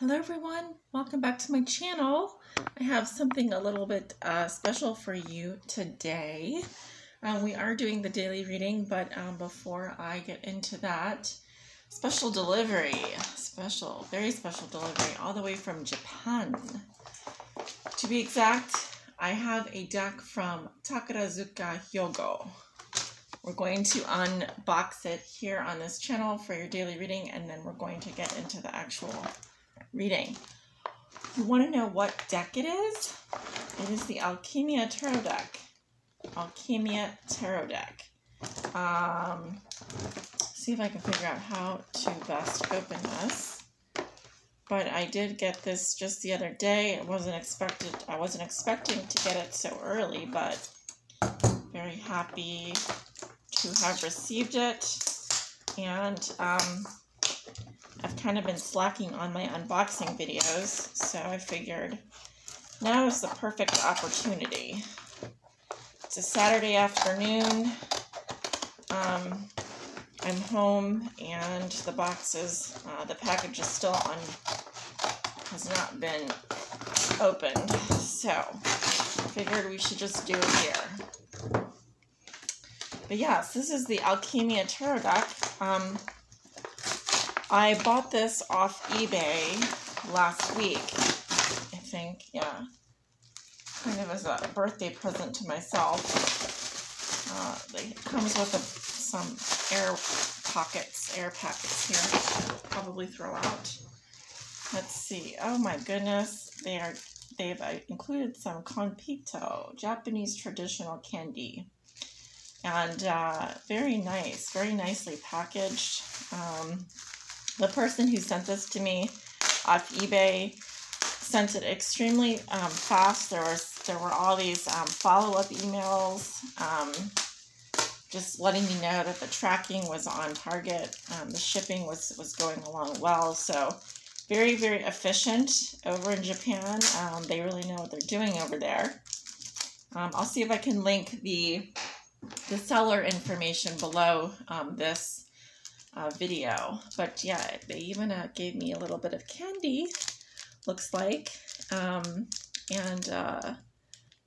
Hello everyone, welcome back to my channel. I have something a little bit uh, special for you today. Um, we are doing the daily reading, but um, before I get into that, special delivery, special, very special delivery, all the way from Japan. To be exact, I have a deck from Takarazuka Hyogo. We're going to unbox it here on this channel for your daily reading, and then we're going to get into the actual reading. You want to know what deck it is? It is the Alchemia Tarot deck. Alchemia Tarot deck. Um, see if I can figure out how to best open this. But I did get this just the other day. It wasn't expected. I wasn't expecting to get it so early, but very happy to have received it. And um, I've kind of been slacking on my unboxing videos, so I figured now is the perfect opportunity. It's a Saturday afternoon. Um, I'm home and the boxes, uh, the package is still on, has not been opened. So, figured we should just do it here. But yes, this is the Alchemia deck. Um, I bought this off eBay last week, I think, yeah. Kind of as a birthday present to myself. Uh, it comes with a, some air pockets, air packets here. Probably throw out. Let's see. Oh my goodness, they are. They've uh, included some konpito, Japanese traditional candy, and uh, very nice, very nicely packaged. Um, the person who sent this to me off eBay sent it extremely um, fast. There was there were all these um, follow up emails, um, just letting me know that the tracking was on target. Um, the shipping was was going along well. So very very efficient over in Japan. Um, they really know what they're doing over there. Um, I'll see if I can link the the seller information below this uh, video. But yeah, they even uh, gave me a little bit of candy, looks like, um, and uh,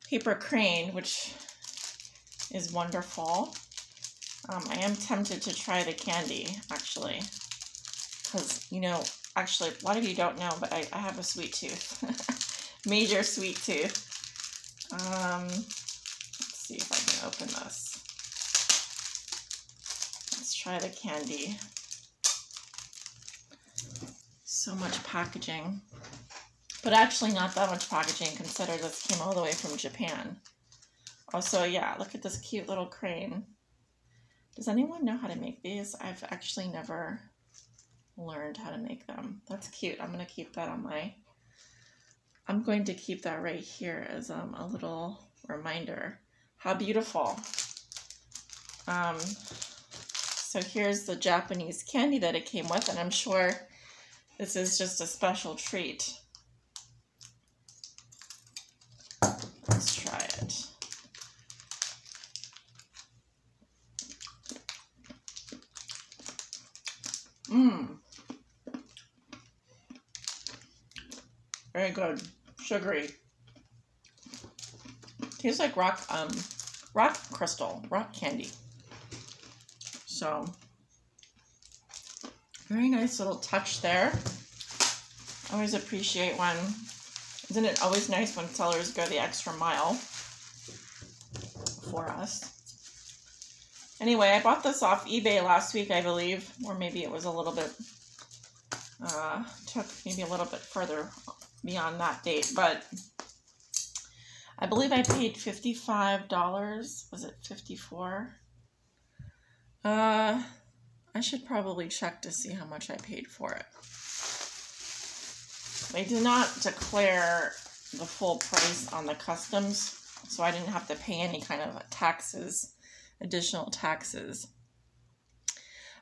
paper crane, which is wonderful. Um, I am tempted to try the candy, actually, because, you know, actually, a lot of you don't know, but I, I have a sweet tooth. Major sweet tooth. Um, let's see if I can open this try the candy. So much packaging. But actually not that much packaging, consider this came all the way from Japan. Also, yeah, look at this cute little crane. Does anyone know how to make these? I've actually never learned how to make them. That's cute. I'm going to keep that on my... I'm going to keep that right here as um, a little reminder. How beautiful. Um, so here's the Japanese candy that it came with, and I'm sure this is just a special treat. Let's try it. Mmm. Very good. Sugary. Tastes like rock um rock crystal, rock candy. So, very nice little touch there. Always appreciate when, isn't it always nice when sellers go the extra mile for us? Anyway, I bought this off eBay last week, I believe, or maybe it was a little bit, uh, took maybe a little bit further beyond that date, but I believe I paid $55. Was it 54 uh, I should probably check to see how much I paid for it. They did not declare the full price on the customs, so I didn't have to pay any kind of taxes, additional taxes.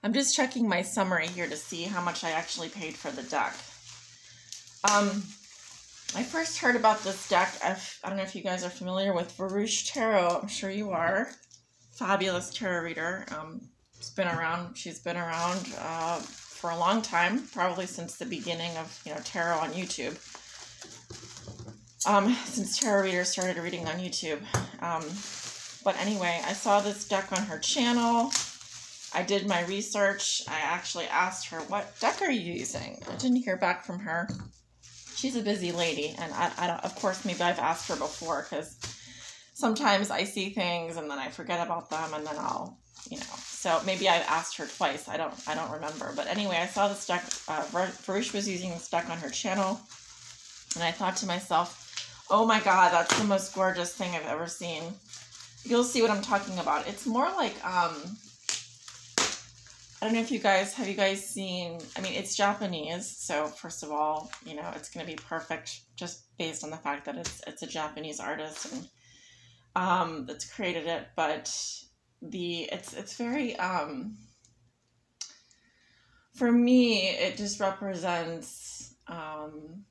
I'm just checking my summary here to see how much I actually paid for the deck. Um, I first heard about this deck. I've, I don't know if you guys are familiar with Varouche Tarot. I'm sure you are. Fabulous tarot reader. Um, she's been around. She's been around uh, for a long time, probably since the beginning of you know tarot on YouTube. Um, since tarot readers started reading on YouTube. Um, but anyway, I saw this deck on her channel. I did my research. I actually asked her, "What deck are you using?" I didn't hear back from her. She's a busy lady, and I, I don't. Of course, maybe I've asked her before because sometimes I see things and then I forget about them, and then I'll you know. So maybe I've asked her twice. I don't I don't remember. But anyway, I saw this deck. Uh, Varush was using this deck on her channel, and I thought to myself, "Oh my God, that's the most gorgeous thing I've ever seen." You'll see what I'm talking about. It's more like um. I don't know if you guys have you guys seen. I mean, it's Japanese, so first of all, you know, it's going to be perfect just based on the fact that it's it's a Japanese artist and um that's created it. But the it's it's very um for me it just represents um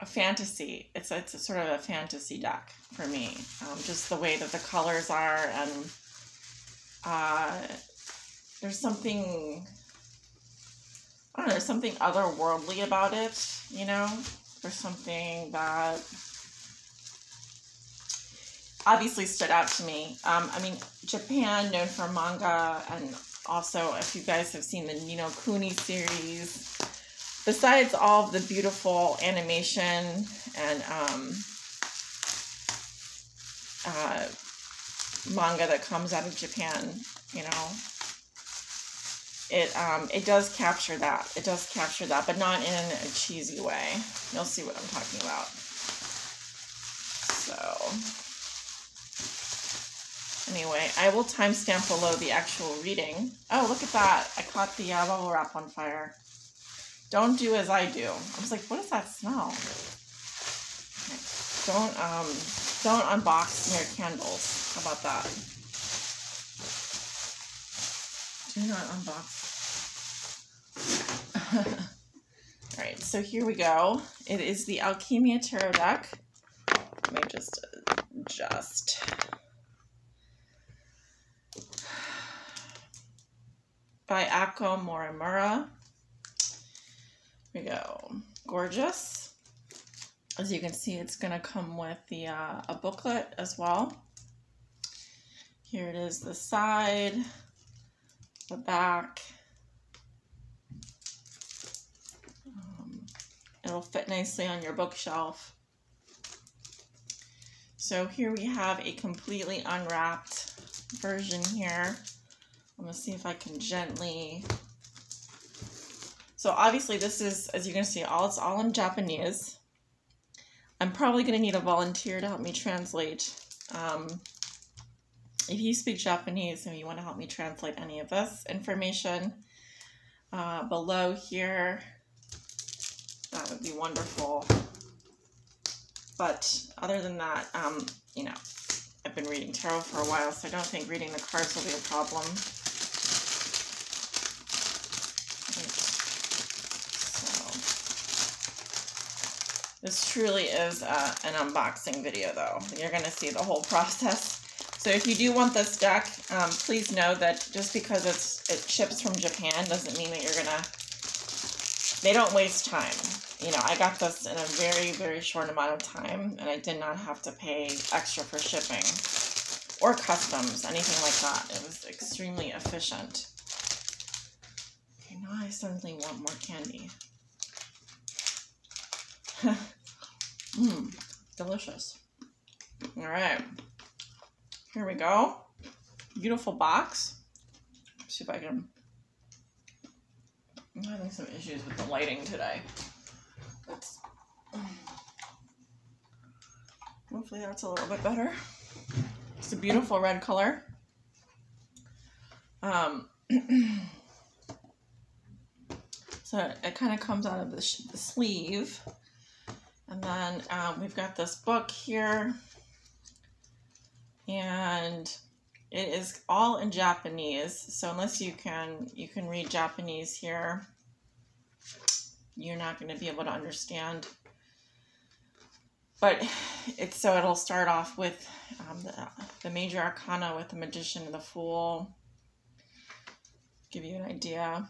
a fantasy it's it's sort of a fantasy deck for me um, just the way that the colors are and uh there's something I don't know, there's something otherworldly about it, you know? There's something that obviously stood out to me. Um, I mean, Japan, known for manga, and also if you guys have seen the Ni no Kuni series, besides all of the beautiful animation and um, uh, manga that comes out of Japan, you know, it um, it does capture that. It does capture that, but not in a cheesy way. You'll see what I'm talking about. So. Anyway, I will timestamp below the actual reading. Oh, look at that. I caught the uh, bubble wrap on fire. Don't do as I do. I was like, what does that smell? Don't, um, don't unbox your candles. How about that? Do not unbox. All right, so here we go. It is the Alchemia Tarot deck. Let me just adjust. By Ako Morimura. Here we go. Gorgeous. As you can see, it's going to come with the uh, a booklet as well. Here it is, the side, the back. Um, it'll fit nicely on your bookshelf. So here we have a completely unwrapped version here. I'm gonna see if I can gently. So obviously this is, as you can see, all it's all in Japanese. I'm probably gonna need a volunteer to help me translate. Um, if you speak Japanese and you want to help me translate any of this information uh, below here, that would be wonderful. But other than that, um, you know, I've been reading tarot for a while, so I don't think reading the cards will be a problem. This truly is uh, an unboxing video though. You're going to see the whole process. So if you do want this deck, um, please know that just because it's it ships from Japan doesn't mean that you're going to... They don't waste time. You know, I got this in a very, very short amount of time, and I did not have to pay extra for shipping or customs, anything like that. It was extremely efficient. Okay, now I suddenly want more candy. Mmm, delicious. All right, here we go. Beautiful box. Let's see if I can. I'm having some issues with the lighting today. Let's. Hopefully that's a little bit better. It's a beautiful red color. Um, so it kind of comes out of the, the sleeve. And then um, we've got this book here. And it is all in Japanese. So unless you can you can read Japanese here, you're not going to be able to understand. But it's so it'll start off with um, the, the major arcana with the magician and the fool. Give you an idea.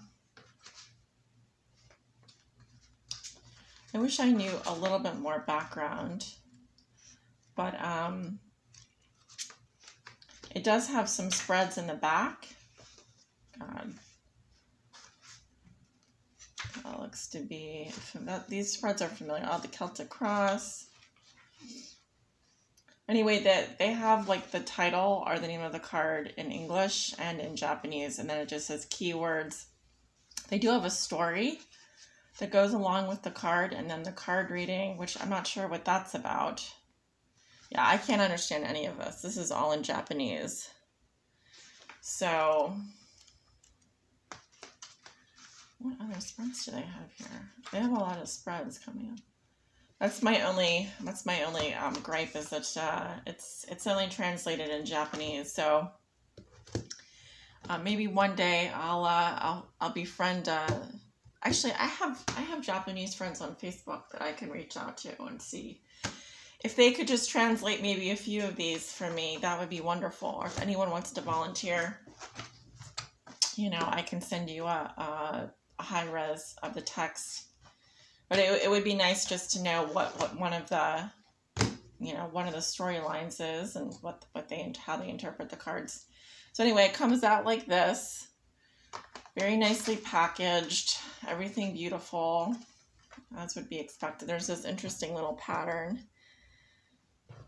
I wish I knew a little bit more background, but um, it does have some spreads in the back. God. That looks to be, that, these spreads are familiar. Oh, the Celtic Cross. Anyway, that they have like the title or the name of the card in English and in Japanese, and then it just says keywords. They do have a story that goes along with the card, and then the card reading, which I'm not sure what that's about. Yeah, I can't understand any of this. This is all in Japanese. So, what other spreads do they have here? They have a lot of spreads coming up. That's my only. That's my only um, gripe is that uh, it's it's only translated in Japanese. So uh, maybe one day I'll uh, I'll I'll befriend. Actually, I have I have Japanese friends on Facebook that I can reach out to and see if they could just translate maybe a few of these for me. That would be wonderful. Or if anyone wants to volunteer, you know, I can send you a, a, a high res of the text but it, it would be nice just to know what, what one of the you know one of the storylines is and what what they how they interpret the cards so anyway it comes out like this very nicely packaged everything beautiful as would be expected there's this interesting little pattern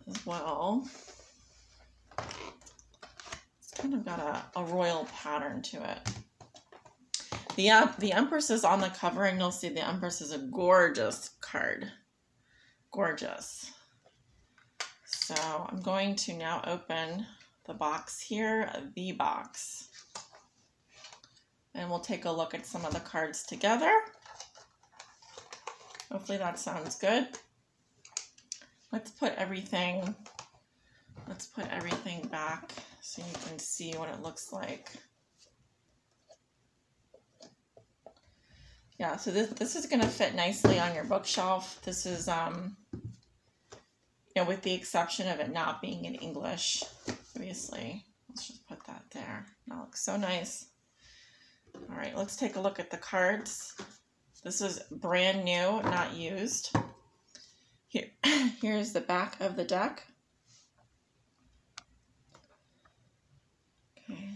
as well it's kind of got a, a royal pattern to it the, uh, the Empress is on the cover, and you'll see the Empress is a gorgeous card. Gorgeous. So I'm going to now open the box here, the box. And we'll take a look at some of the cards together. Hopefully that sounds good. Let's put everything, let's put everything back so you can see what it looks like. Yeah, so this, this is going to fit nicely on your bookshelf. This is, um, you know, with the exception of it not being in English, obviously. Let's just put that there. That looks so nice. Let's take a look at the cards. This is brand new, not used. Here, here's the back of the deck. Okay,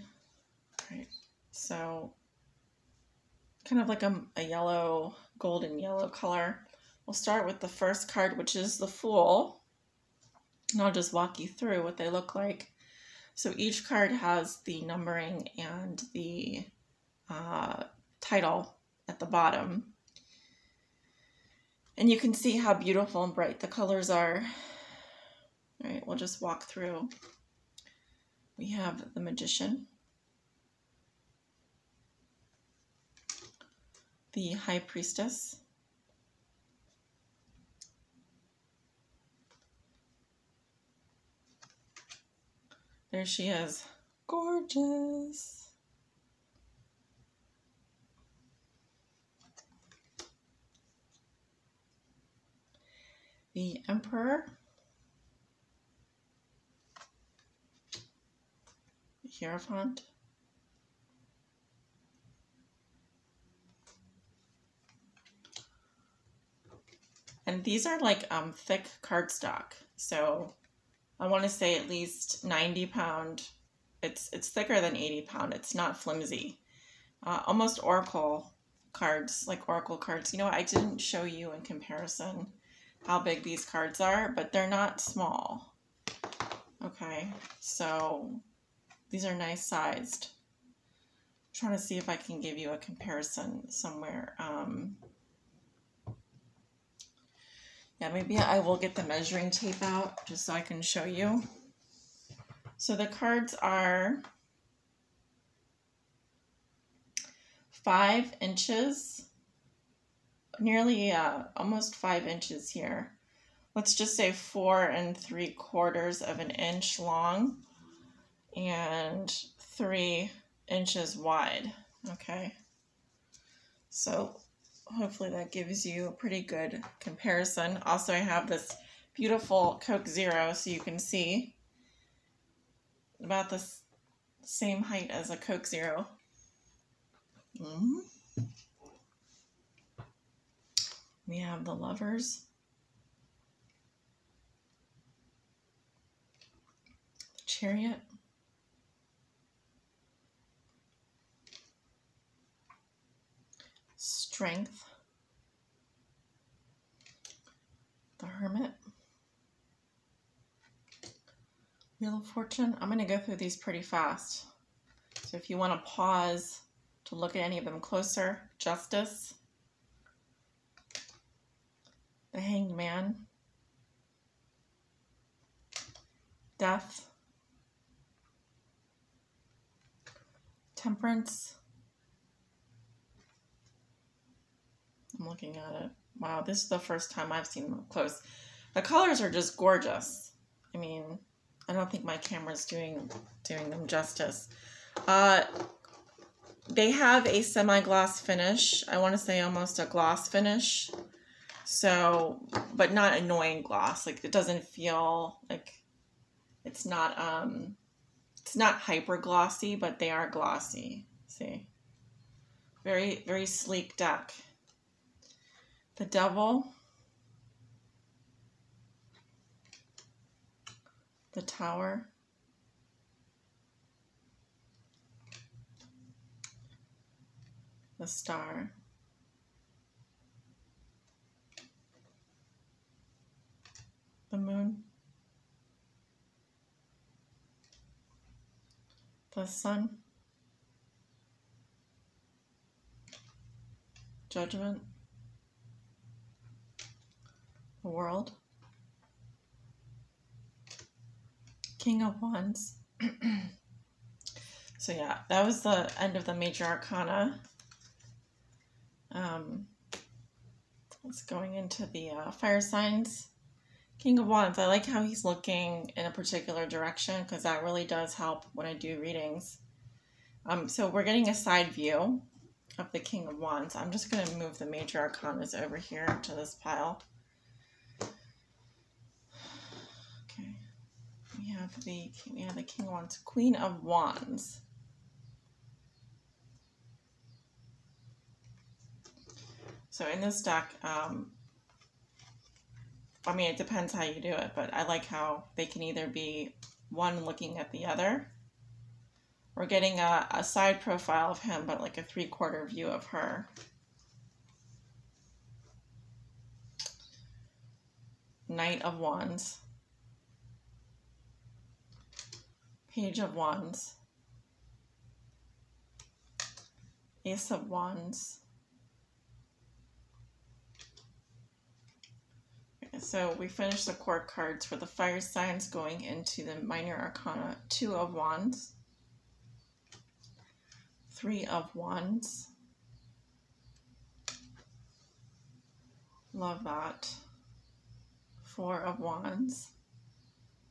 all right, so kind of like a, a yellow, golden yellow color. We'll start with the first card, which is the Fool. And I'll just walk you through what they look like. So each card has the numbering and the uh, title at the bottom. And you can see how beautiful and bright the colors are. All right, we'll just walk through. We have the Magician. the High Priestess. There she is. Gorgeous. The Emperor. Hierophant. And these are like um, thick cardstock. So I want to say at least 90 pound. It's, it's thicker than 80 pound. It's not flimsy. Uh, almost Oracle cards, like Oracle cards. You know, I didn't show you in comparison how big these cards are, but they're not small. Okay, so these are nice sized. I'm trying to see if I can give you a comparison somewhere. Um, yeah, maybe I will get the measuring tape out just so I can show you. So the cards are five inches, nearly uh, almost five inches here. Let's just say four and three quarters of an inch long and three inches wide. Okay. So hopefully that gives you a pretty good comparison. Also, I have this beautiful Coke Zero so you can see about the same height as a Coke Zero. Mm -hmm. We have the lovers. The chariot. Strength. The hermit. Wheel of Fortune. I'm going to go through these pretty fast. So if you want to pause to look at any of them closer, Justice, the Hanged Man, Death, Temperance. I'm looking at it. Wow, this is the first time I've seen them up close. The colors are just gorgeous. I mean, I don't think my camera's doing doing them justice. Uh, they have a semi-gloss finish. I want to say almost a gloss finish. So, but not annoying gloss. Like it doesn't feel like it's not um it's not hyper glossy, but they are glossy. See? Very very sleek deck. The Devil the tower. The star. The moon. The sun. Judgment. The world. King of Wands. so yeah, that was the end of the major arcana. Um, let's going into the uh, fire signs. King of Wands, I like how he's looking in a particular direction because that really does help when I do readings. Um, so we're getting a side view of the King of Wands. I'm just going to move the major arcanas over here to this pile. Okay. we have the we have the King of Wands, Queen of Wands. So in this deck, um, I mean, it depends how you do it, but I like how they can either be one looking at the other. We're getting a, a side profile of him, but like a three-quarter view of her. Knight of Wands. Page of Wands, Ace of Wands. So we finished the court cards for the fire signs going into the minor arcana. Two of Wands, Three of Wands. Love that. Four of Wands.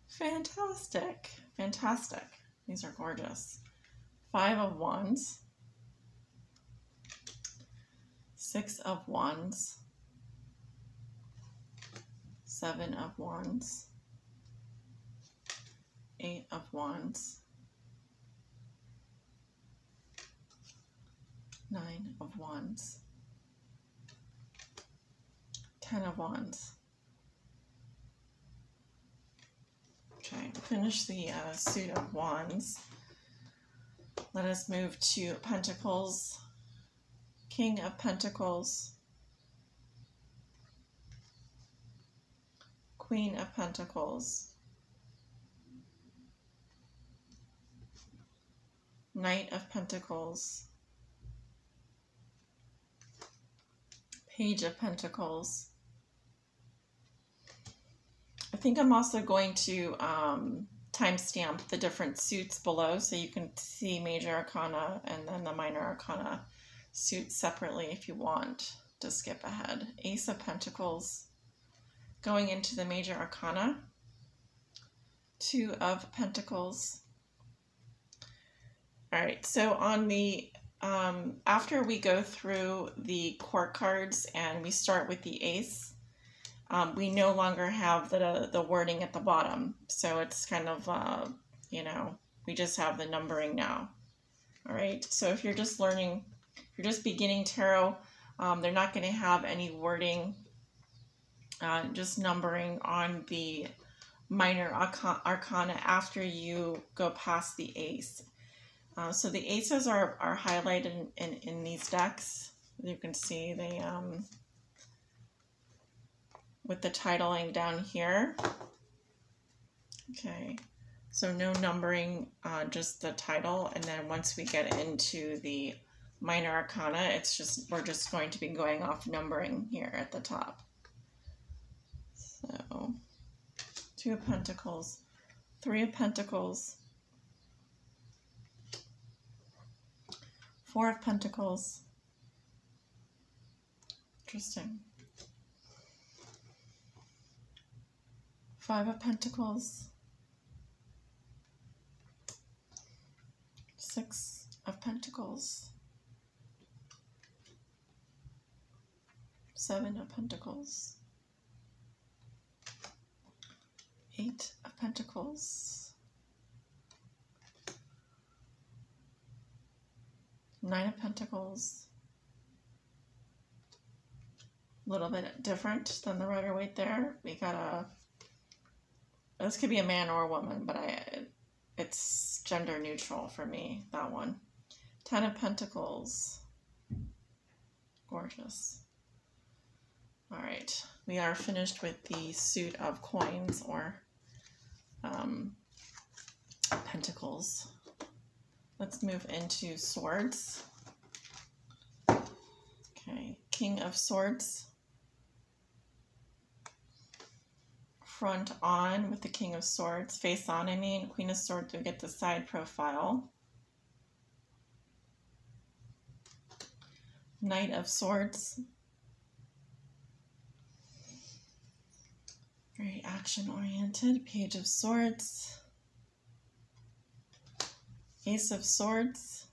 Fantastic. Fantastic. These are gorgeous. Five of Wands. Six of Wands. Seven of Wands. Eight of Wands. Nine of Wands. Ten of Wands. Okay, finish the uh, suit of wands. Let us move to pentacles. King of pentacles. Queen of pentacles. Knight of pentacles. Page of pentacles. I think I'm also going to um, timestamp the different suits below so you can see major arcana and then the minor arcana suits separately if you want to skip ahead. Ace of Pentacles going into the major arcana. Two of Pentacles. All right, so on the um, after we go through the court cards and we start with the ace, um, we no longer have the, the wording at the bottom. So it's kind of, uh, you know, we just have the numbering now. All right, so if you're just learning, you're just beginning tarot, um, they're not going to have any wording uh, just numbering on the minor arcana after you go past the ace. Uh, so the aces are, are highlighted in, in, in these decks. You can see they, um, with the titling down here. Okay, so no numbering, uh, just the title. And then once we get into the minor arcana, it's just, we're just going to be going off numbering here at the top. So, two of pentacles, three of pentacles, four of pentacles. Interesting. Five of pentacles, six of pentacles, seven of pentacles, Eight of Pentacles, Nine of Pentacles, a little bit different than the Rider Waite there. We got a, this could be a man or a woman, but I, it's gender neutral for me, that one. Ten of Pentacles, gorgeous. All right, we are finished with the suit of coins or um, pentacles. Let's move into swords. Okay, King of Swords. Front on with the King of Swords. Face on, I mean. Queen of Swords, we get the side profile. Knight of Swords. Very action oriented. Page of Swords. Ace of Swords.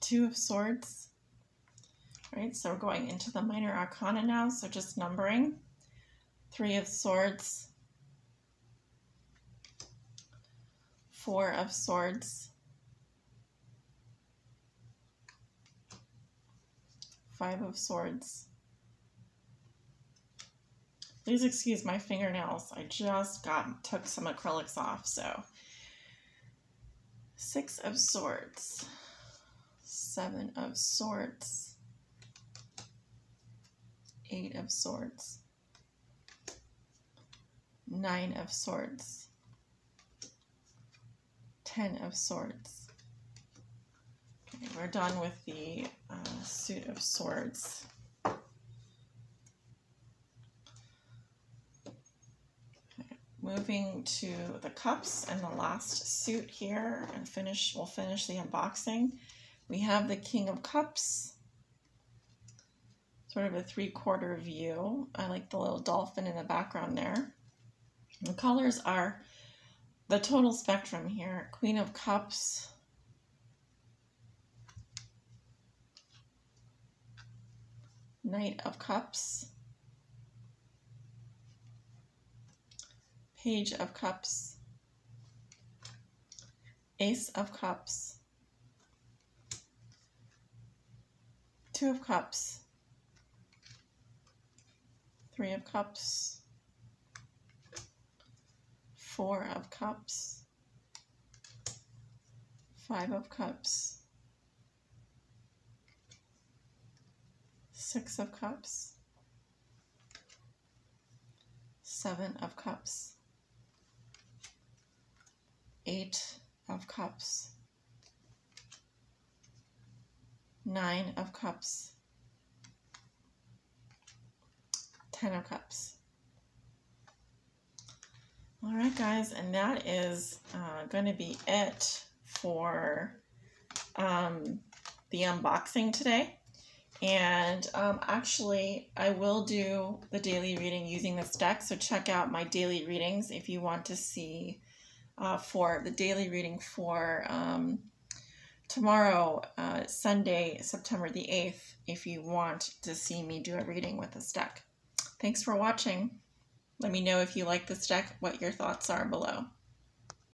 Two of Swords. All right, so we're going into the minor arcana now, so just numbering. Three of Swords. Four of Swords. Five of Swords. Please excuse my fingernails. I just got took some acrylics off, so. Six of Swords. Seven of Swords. Eight of Swords. Nine of Swords. Ten of Swords. Okay, we're done with the uh, suit of swords. Moving to the cups and the last suit here and finish, we'll finish the unboxing. We have the King of Cups, sort of a three-quarter view. I like the little dolphin in the background there. The colors are the total spectrum here. Queen of Cups, Knight of Cups, Page of Cups, Ace of Cups, Two of Cups, Three of Cups, Four of Cups, Five of Cups, Six of Cups, Seven of Cups, Eight of Cups, Nine of Cups, Ten of Cups. All right, guys, and that is uh, going to be it for um, the unboxing today. And um, actually, I will do the daily reading using this deck. So check out my daily readings if you want to see uh, for the daily reading for um, tomorrow, uh, Sunday, September the 8th, if you want to see me do a reading with this deck. Thanks for watching. Let me know if you like this deck, what your thoughts are below.